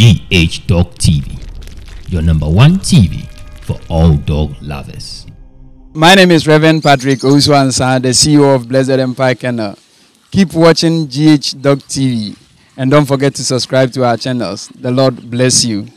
GH Dog TV, your number one TV for all dog lovers. My name is Reverend Patrick Oswansa, the CEO of Blessed Empire Kennel. Keep watching GH Dog TV and don't forget to subscribe to our channels. The Lord bless you.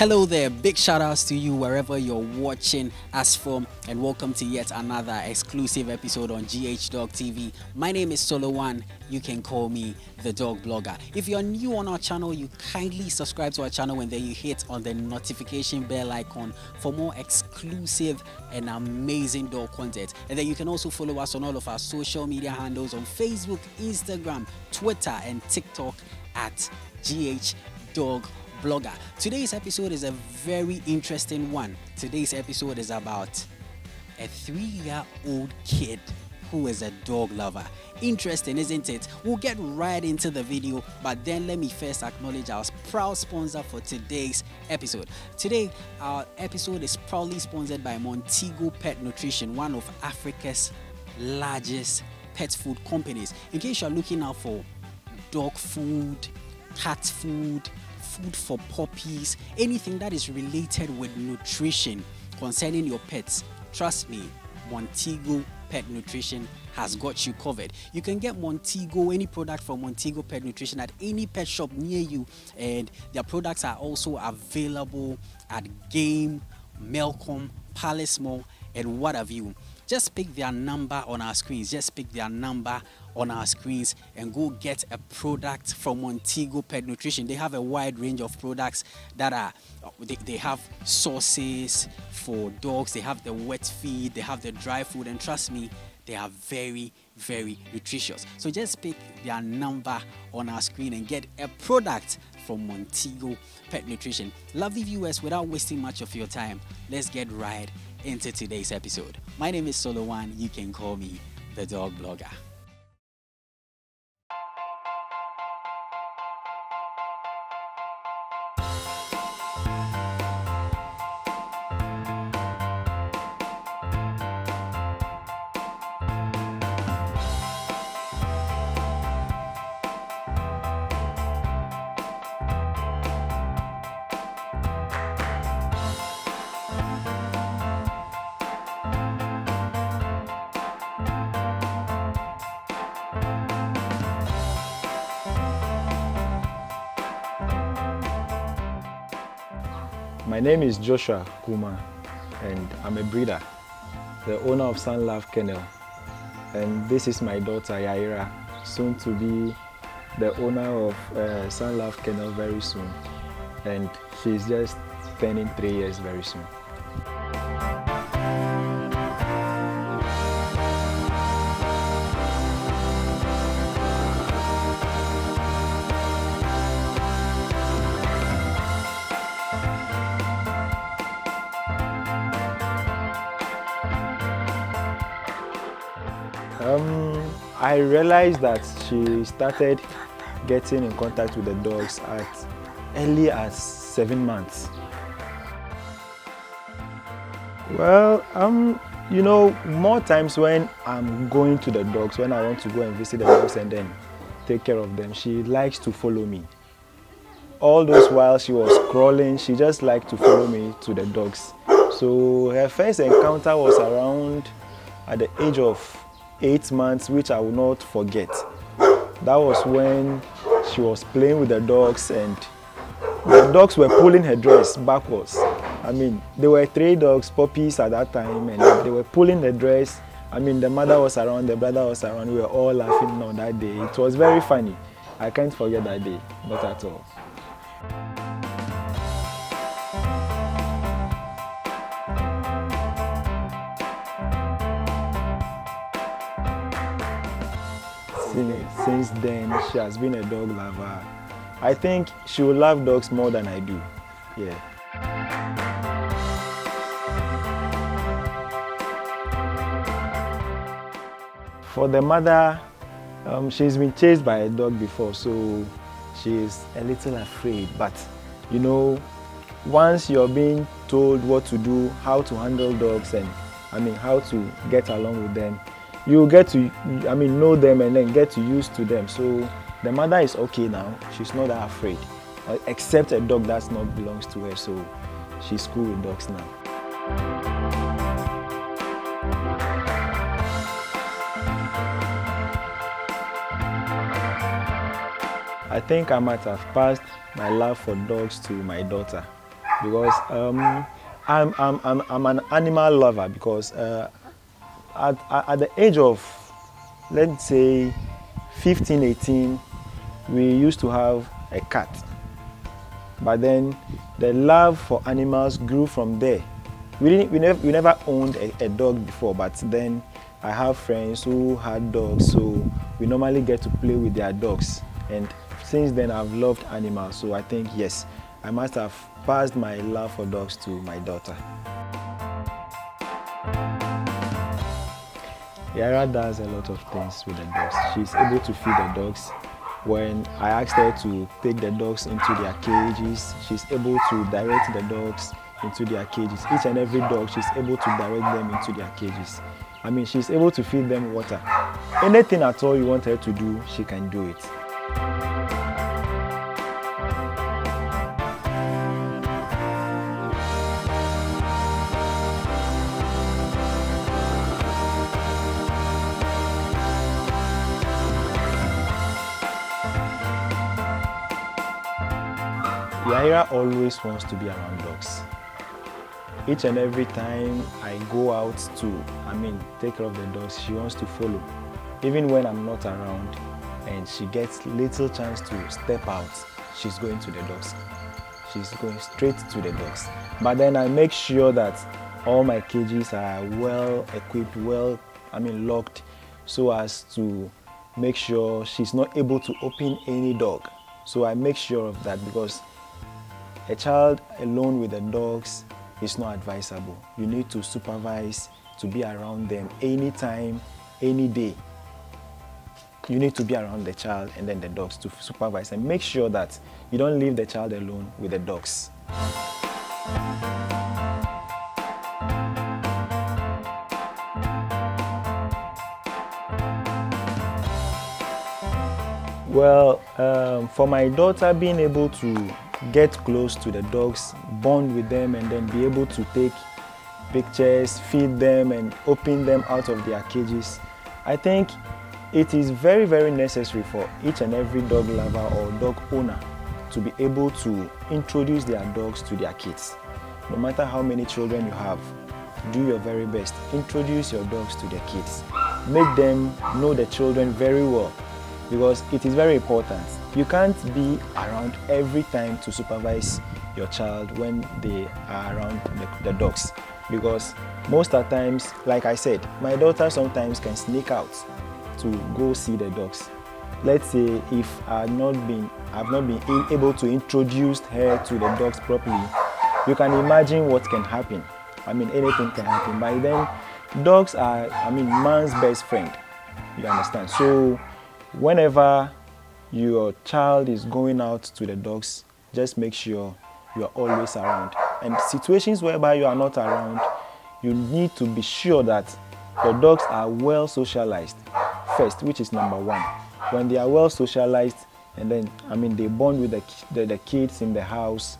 Hello there, big shout outs to you wherever you're watching us from, and welcome to yet another exclusive episode on GH Dog TV. My name is Solo Wan, you can call me the dog blogger. If you're new on our channel, you kindly subscribe to our channel and then you hit on the notification bell icon for more exclusive and amazing dog content. And then you can also follow us on all of our social media handles on Facebook, Instagram, Twitter, and TikTok at GH Dog blogger. Today's episode is a very interesting one. Today's episode is about a three year old kid who is a dog lover. Interesting, isn't it? We'll get right into the video, but then let me first acknowledge our proud sponsor for today's episode. Today, our episode is proudly sponsored by Montego Pet Nutrition, one of Africa's largest pet food companies. In case you're looking out for dog food, cat food, food for puppies, anything that is related with nutrition concerning your pets, trust me, Montego Pet Nutrition has got you covered. You can get Montego, any product from Montego Pet Nutrition at any pet shop near you, and their products are also available at Game, Melcom, Palace Mall, and what have you just pick their number on our screens. Just pick their number on our screens and go get a product from Montego Pet Nutrition. They have a wide range of products that are, they, they have sauces for dogs, they have the wet feed, they have the dry food, and trust me, they are very, very nutritious. So just pick their number on our screen and get a product from Montego Pet Nutrition. Lovely viewers, without wasting much of your time, let's get right into today's episode. My name is Solo Wan. You can call me the Dog Blogger. My name is Joshua Kuma and I'm a breeder, the owner of Sanluv Kennel. And this is my daughter Yayra, soon to be the owner of uh, Sanluv Kennel very soon. And she's just turning three years very soon. I realized that she started getting in contact with the dogs at early as seven months. Well, um, you know, more times when I'm going to the dogs, when I want to go and visit the dogs and then take care of them, she likes to follow me. All those while she was crawling, she just liked to follow me to the dogs. So her first encounter was around at the age of eight months, which I will not forget. That was when she was playing with the dogs and the dogs were pulling her dress backwards. I mean, there were three dogs, puppies at that time, and they were pulling the dress. I mean, the mother was around, the brother was around. We were all laughing on that day. It was very funny. I can't forget that day, not at all. Since then she has been a dog lover. I think she will love dogs more than I do. Yeah. For the mother, um, she's been chased by a dog before, so she's a little afraid. But you know, once you're being told what to do, how to handle dogs, and I mean how to get along with them, you get to I mean know them and then get used to them. So the mother is okay now. She's not that afraid, uh, except a dog that's not belongs to her. So she's cool with dogs now. I think I might have passed my love for dogs to my daughter because um, I'm, I'm, I'm, I'm an animal lover because uh, at, at the age of, let's say, 15, 18, we used to have a cat. But then the love for animals grew from there. We, didn't, we, never, we never owned a, a dog before, but then I have friends who had dogs, so we normally get to play with their dogs. And since then I've loved animals, so I think yes, I must have passed my love for dogs to my daughter. Yayra does a lot of things with the dogs. She's able to feed the dogs. When I asked her to take the dogs into their cages, she's able to direct the dogs into their cages. Each and every dog, she's able to direct them into their cages. I mean, she's able to feed them water. Anything at all you want her to do, she can do it. Yayra always wants to be around dogs. Each and every time I go out to, I mean, take care of the dogs, she wants to follow. Even when I'm not around and she gets little chance to step out, she's going to the dogs. She's going straight to the dogs. But then I make sure that all my cages are well equipped, well, I mean, locked, so as to make sure she's not able to open any dog. So I make sure of that because a child alone with the dogs is not advisable. You need to supervise to be around them anytime, any day. You need to be around the child and then the dogs to supervise and make sure that you don't leave the child alone with the dogs. Well, um, for my daughter being able to get close to the dogs, bond with them, and then be able to take pictures, feed them, and open them out of their cages, I think it is very, very necessary for each and every dog lover or dog owner to be able to introduce their dogs to their kids. No matter how many children you have, do your very best. Introduce your dogs to their kids. Make them know the children very well because it is very important. You can't be around every time to supervise your child when they are around the, the dogs because most of the times, like I said, my daughter sometimes can sneak out to go see the dogs. Let's say if I've not been, I've not been able to introduce her to the dogs properly, you can imagine what can happen. I mean, anything can happen. By then, dogs are, I mean, man's best friend. You understand? So whenever your child is going out to the dogs, just make sure you are always around. And situations whereby you are not around, you need to be sure that your dogs are well socialized first, which is number one. When they are well socialized, and then I mean they bond with the, the, the kids in the house,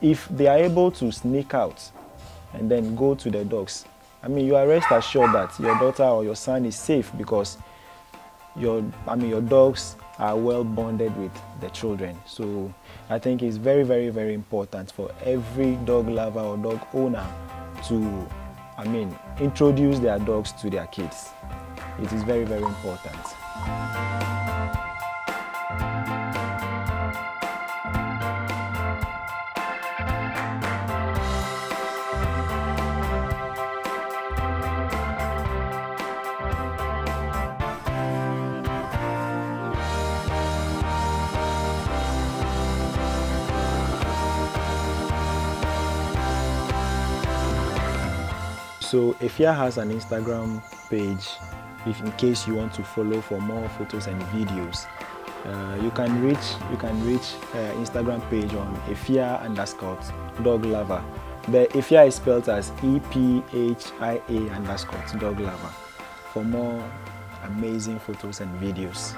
if they are able to sneak out and then go to the dogs, I mean you are rest assured that your daughter or your son is safe because your I mean your dogs are well bonded with the children. So I think it's very, very, very important for every dog lover or dog owner to, I mean, introduce their dogs to their kids. It is very, very important. So Efia has an Instagram page if in case you want to follow for more photos and videos. Uh, you can reach you can reach uh, Instagram page on Efia underscore dog lover. The Efia is spelled as E P H I A underscore dog lover for more amazing photos and videos.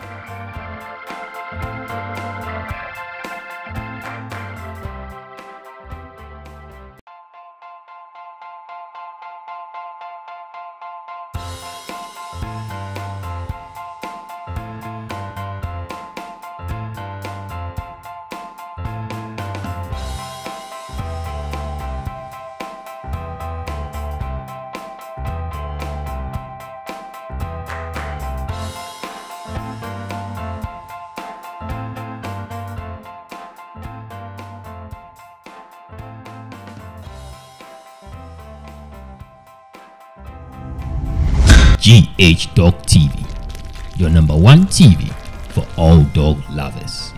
GH Dog TV, your number one TV for all dog lovers.